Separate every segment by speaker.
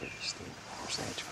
Speaker 1: Seriously, I'm saying to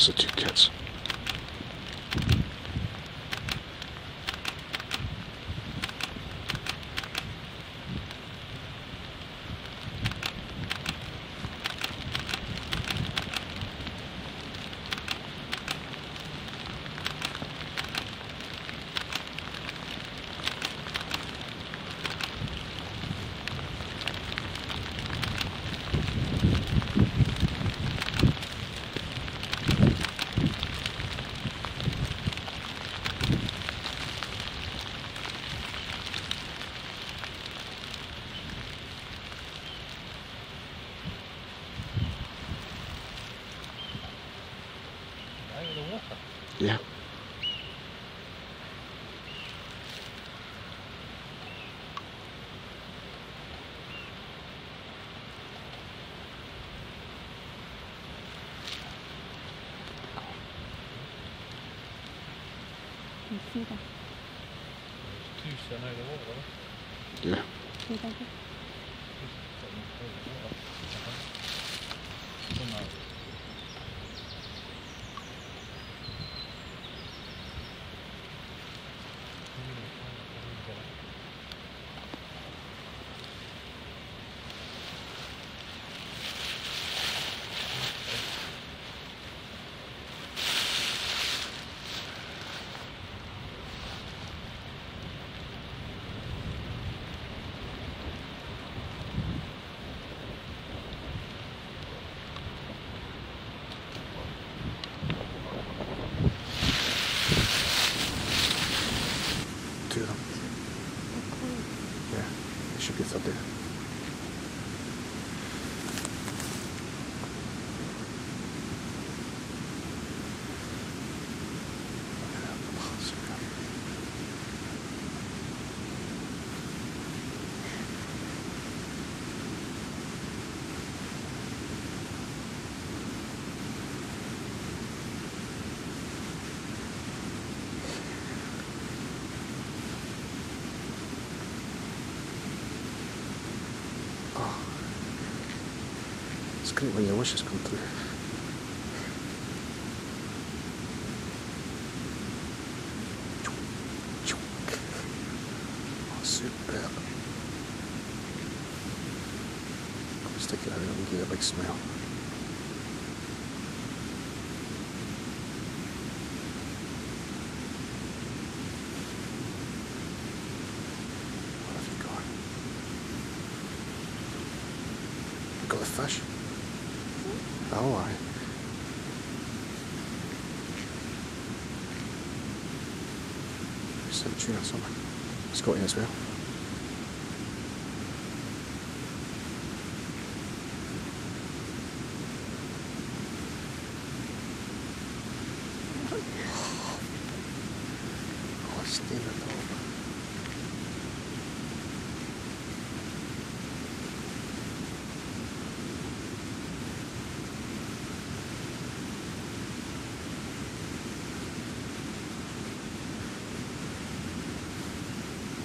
Speaker 1: opposite two kids. Completely, I wish it's come through. Tune that somewhere. Scotty as well.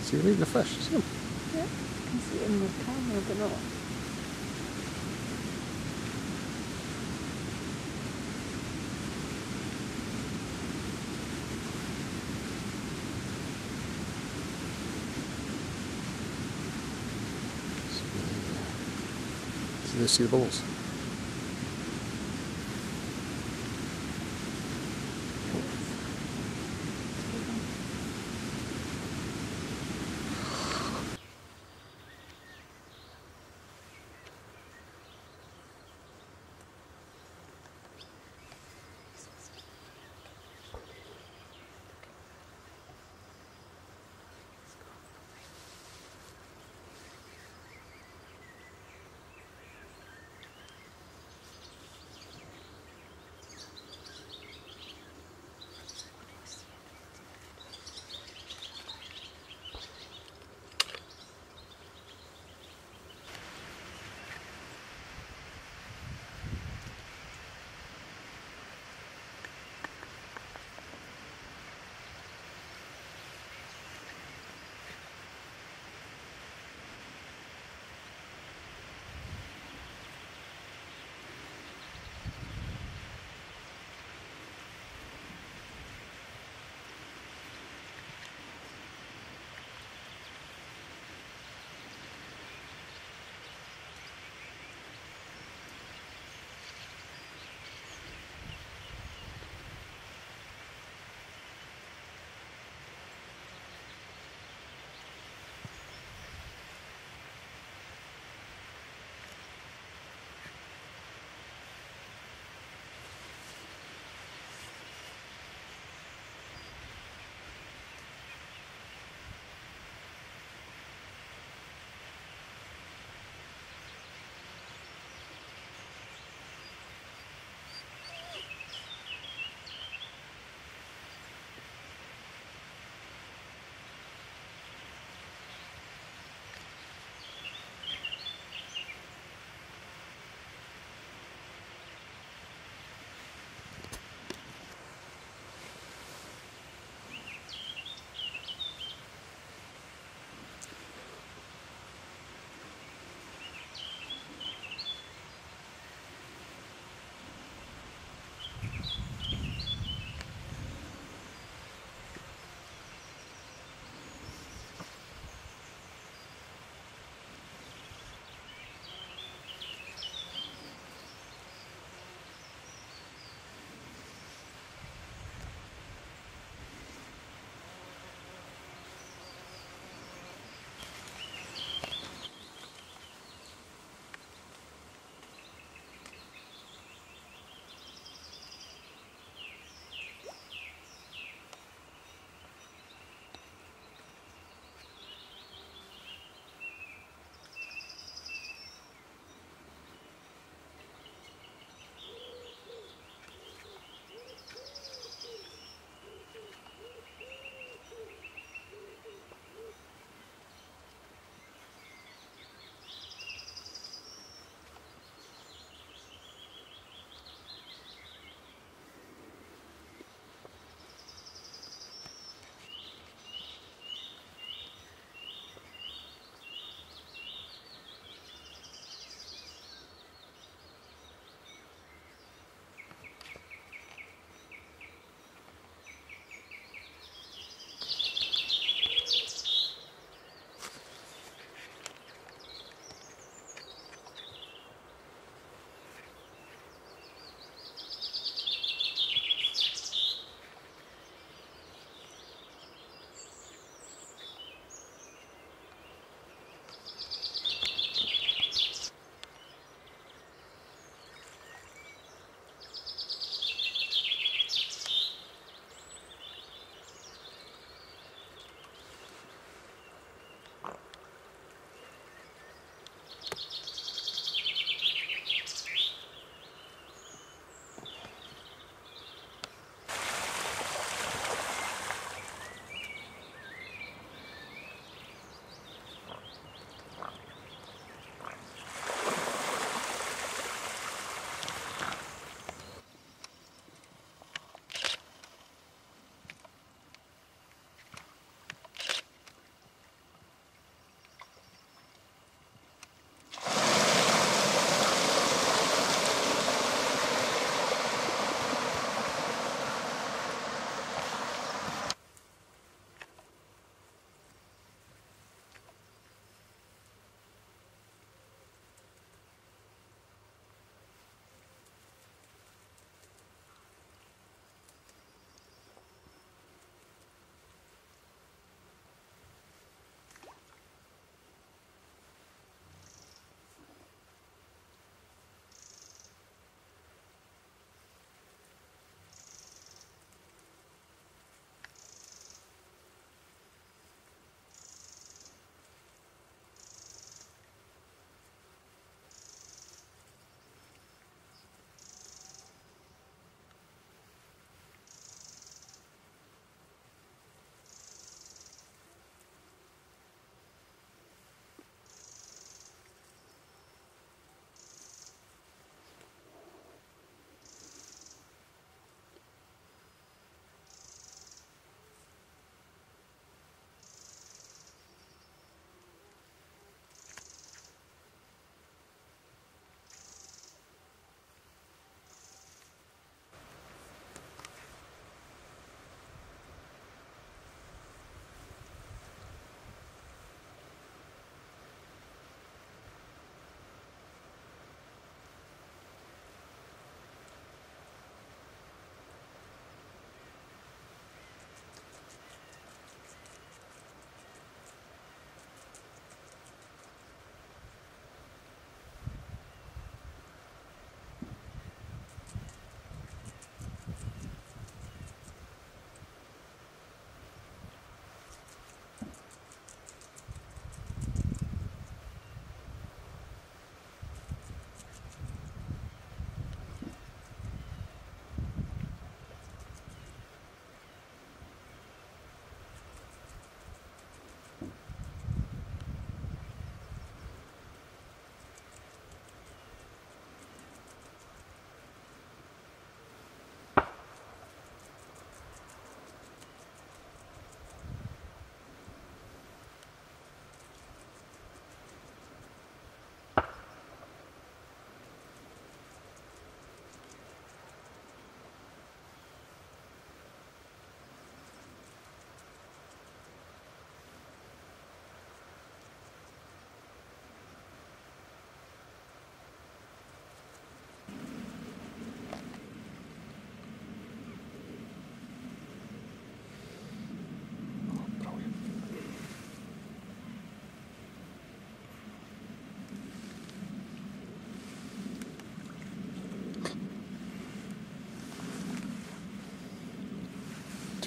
Speaker 1: See them eating the fish. See them.
Speaker 2: Yeah, I can see it in the camera, but not.
Speaker 1: See they see the bubbles.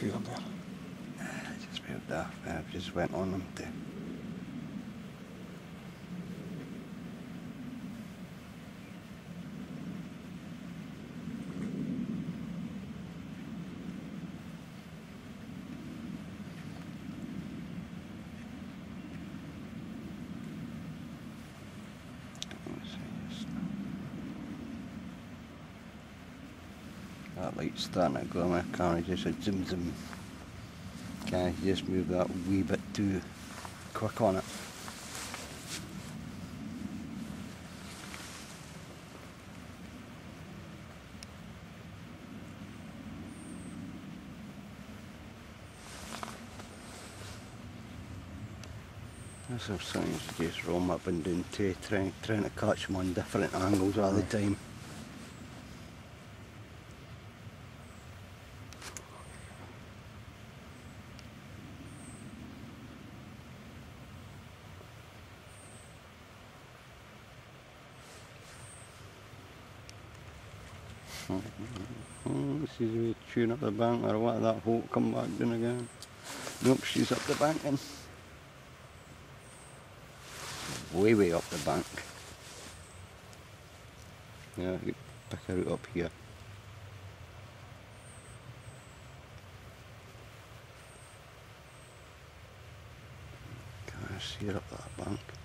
Speaker 1: Of them there.
Speaker 3: I just moved off. I just went on them to. Let's see, just- Starting to glimmer. Can't I just a zoom zoom? Can I just move that wee bit too quick on it? There's some signs to just roam up and down to trying, trying to catch them on different angles all the time. Oh, she's a wee tune up the bank or what, that hope come back down again. Nope, she's up the bank and way way up the bank. Yeah, you pick her out up here. Can I see her up that bank?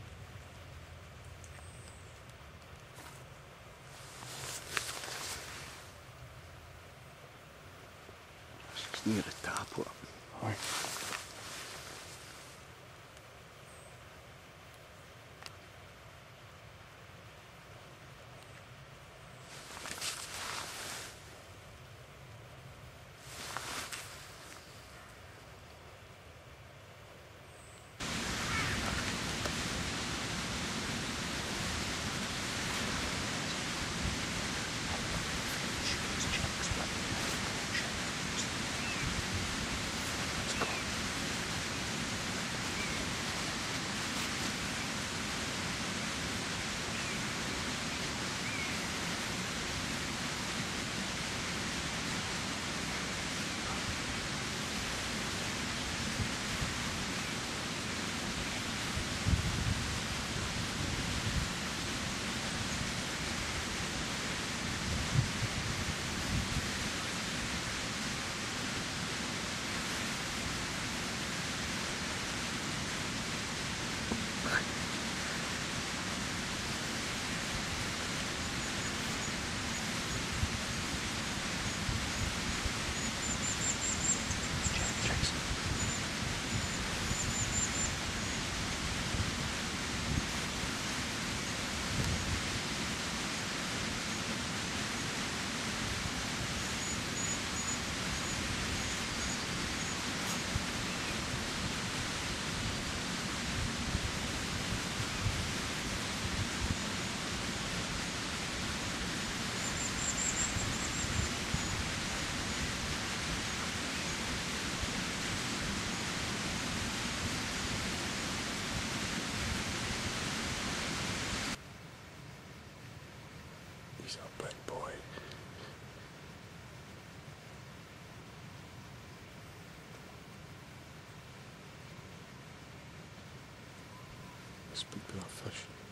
Speaker 1: This big bit of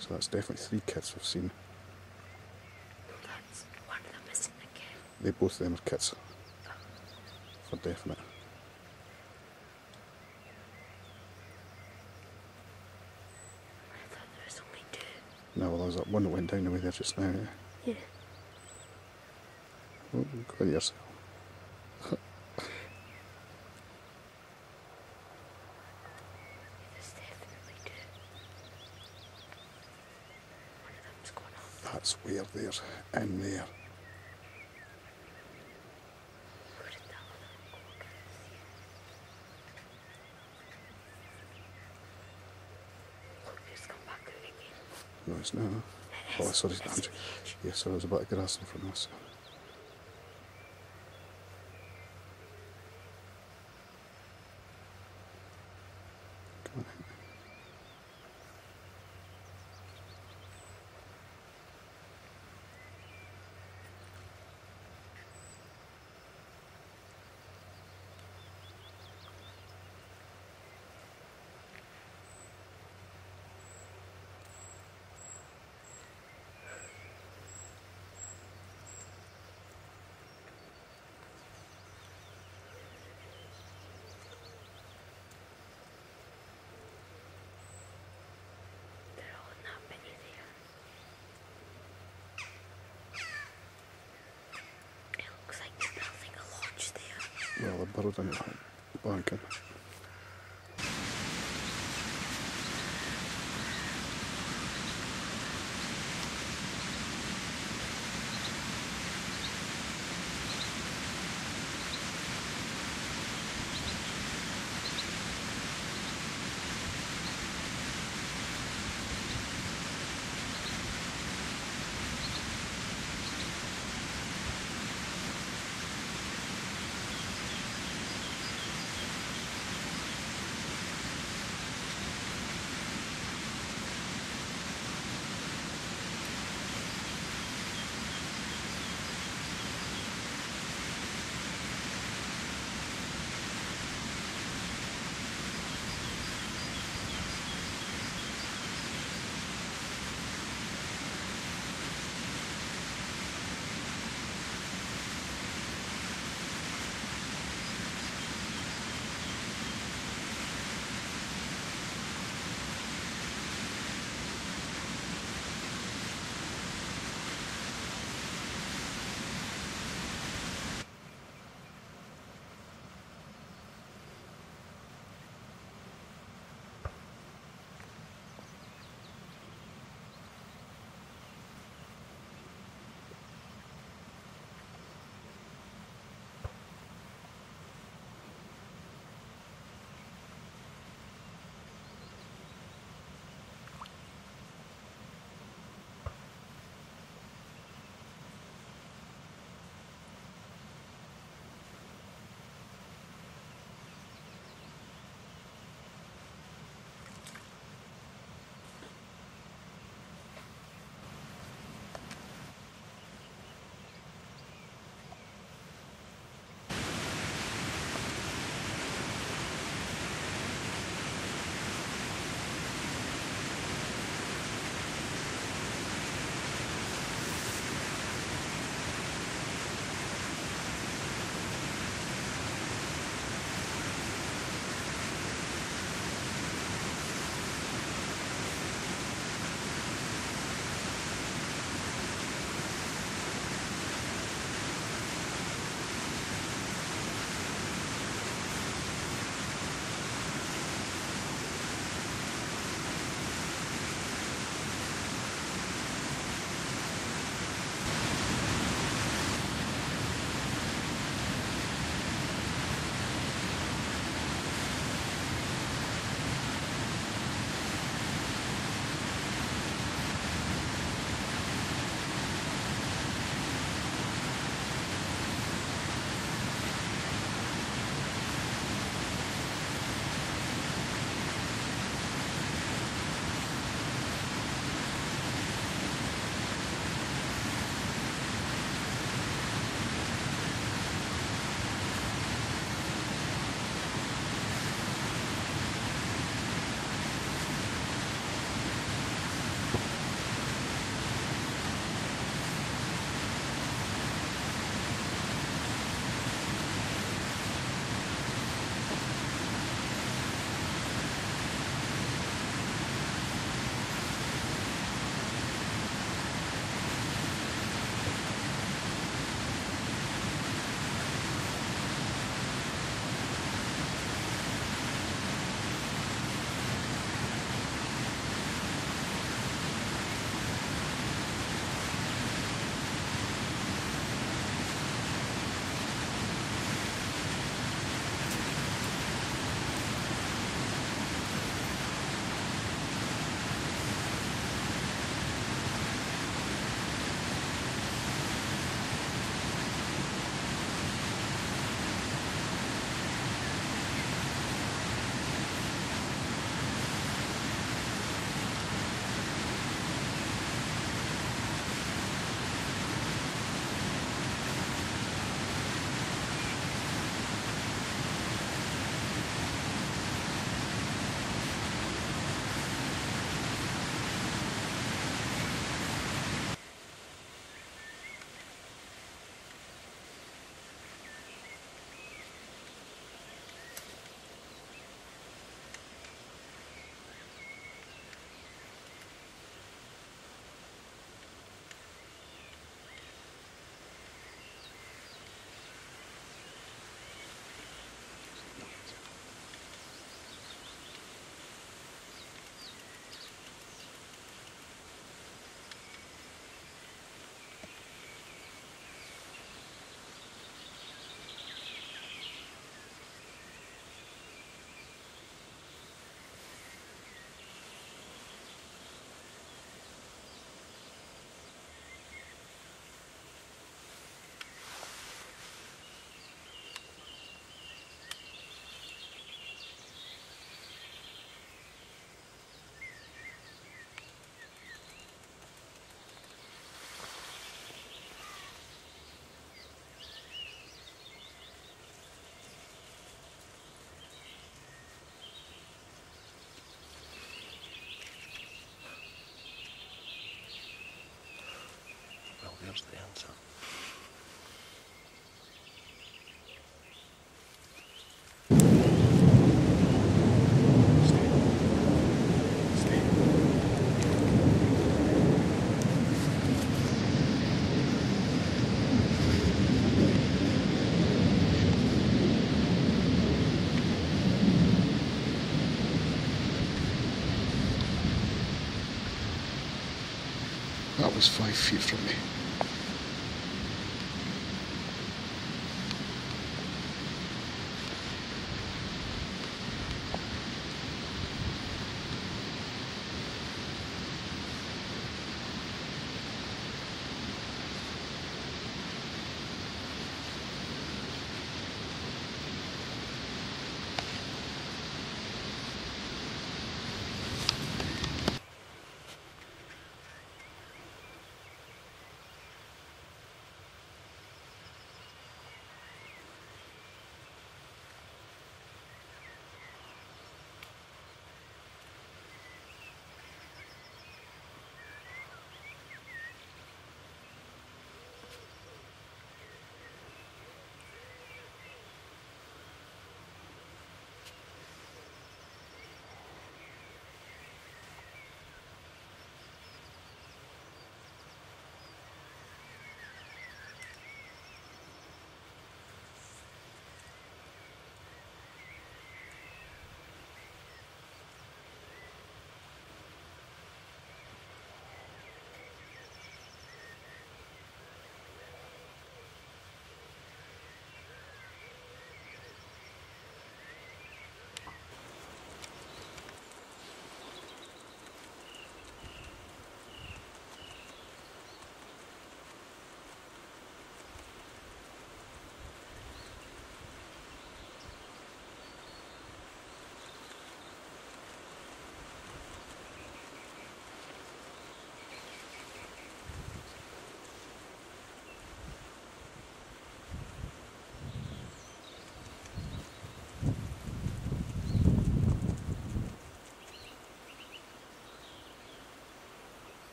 Speaker 1: So that's definitely three kits we've seen.
Speaker 2: That's one of them isn't a kid.
Speaker 1: They both of them are kits. For definite.
Speaker 2: I thought there was only two.
Speaker 1: No, well, there's that one that went down the way there just now. Yeah.
Speaker 2: Yeah.
Speaker 1: Oh, go yourself.
Speaker 2: There's definitely two. One of them's gone off.
Speaker 1: That's where they're in there.
Speaker 2: Where did that other one go? Look, it's come back out again.
Speaker 1: No, it's not. Oh, sorry, Andrew. Yeah, sorry, there's a bit of grass in front of us. пару там
Speaker 3: банків. The answer.
Speaker 1: That was five feet from me.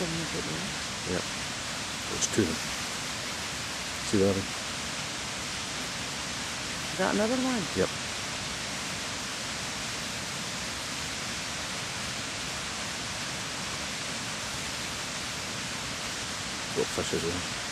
Speaker 4: Them is it there?
Speaker 1: Yep. There's two of them. See that?
Speaker 4: Is that another one?
Speaker 1: Yep. Got fish as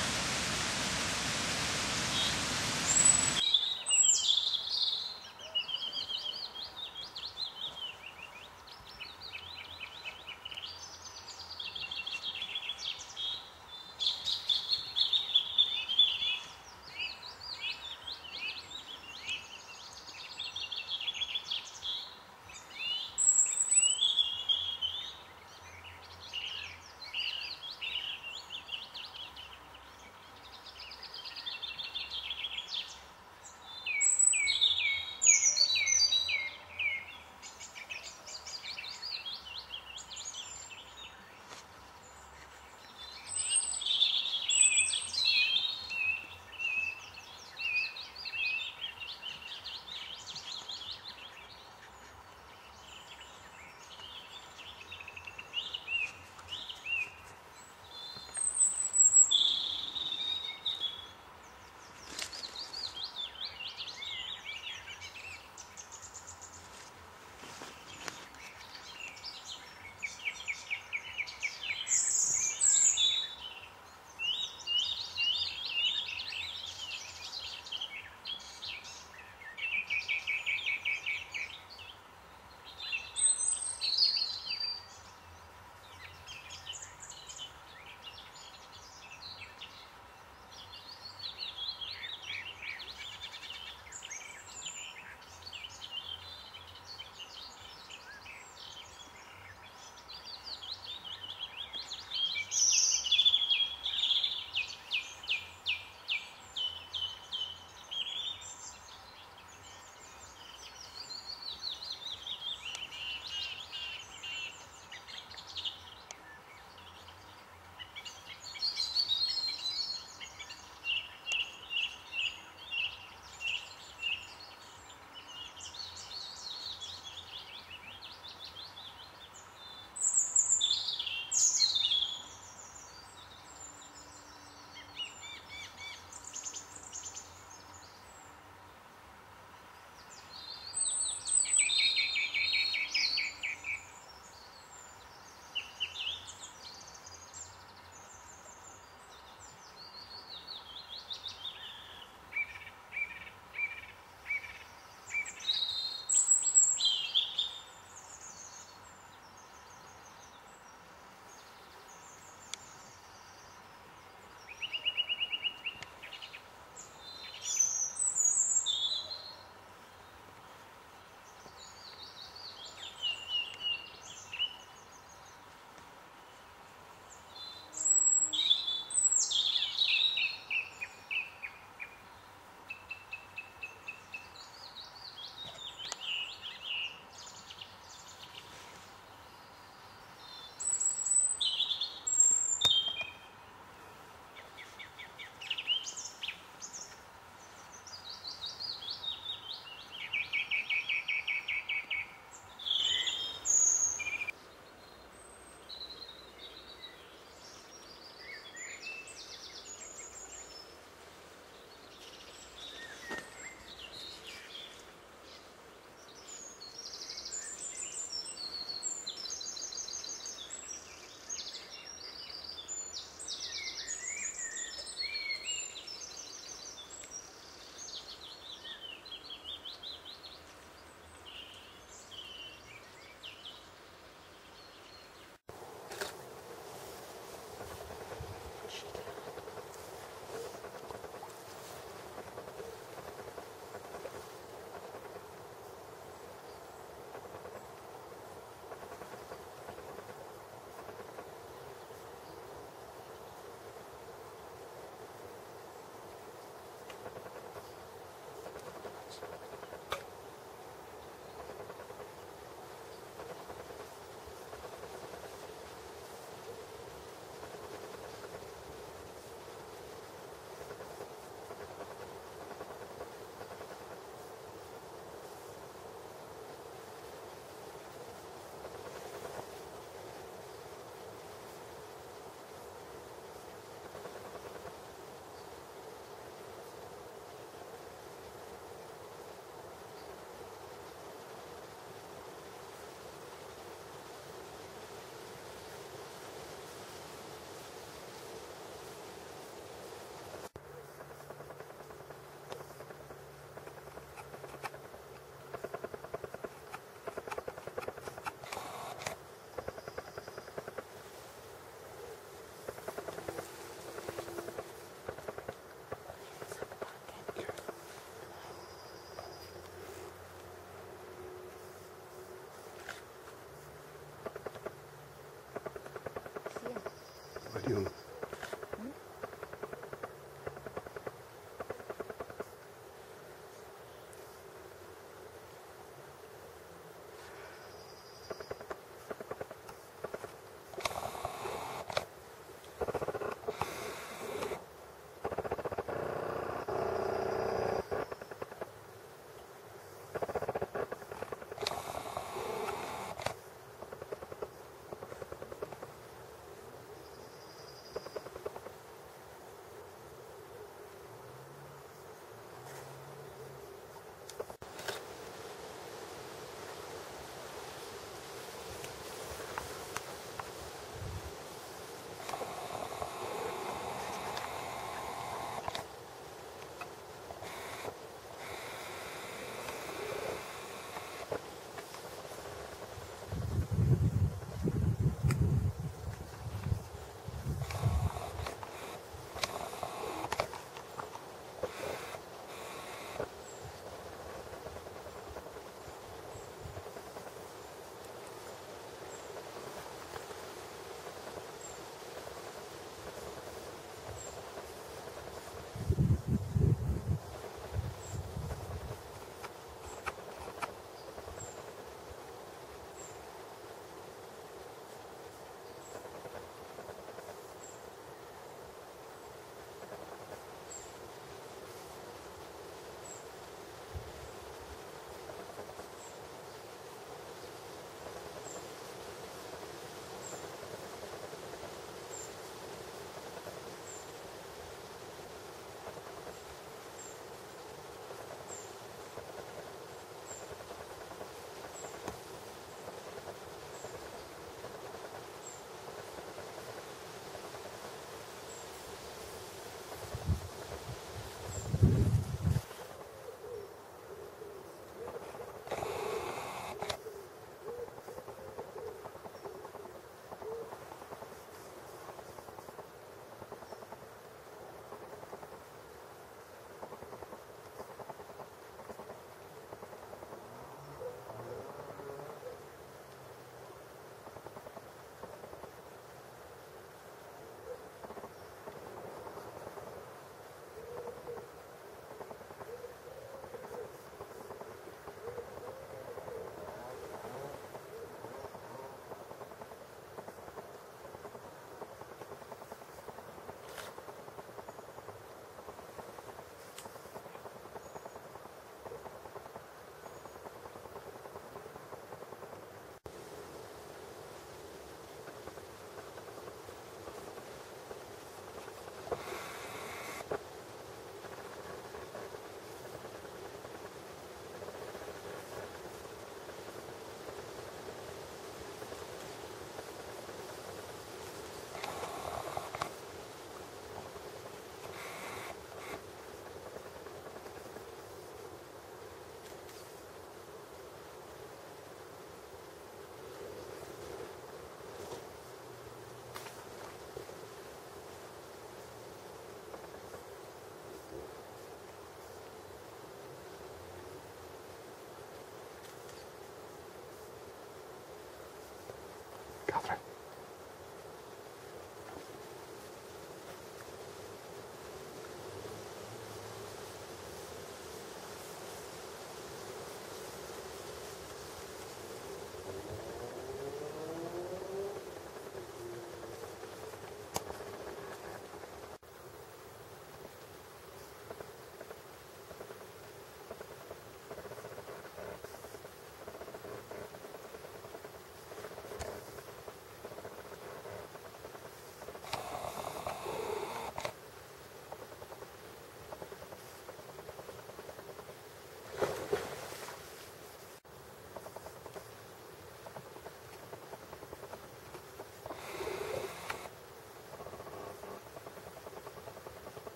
Speaker 1: Catherine.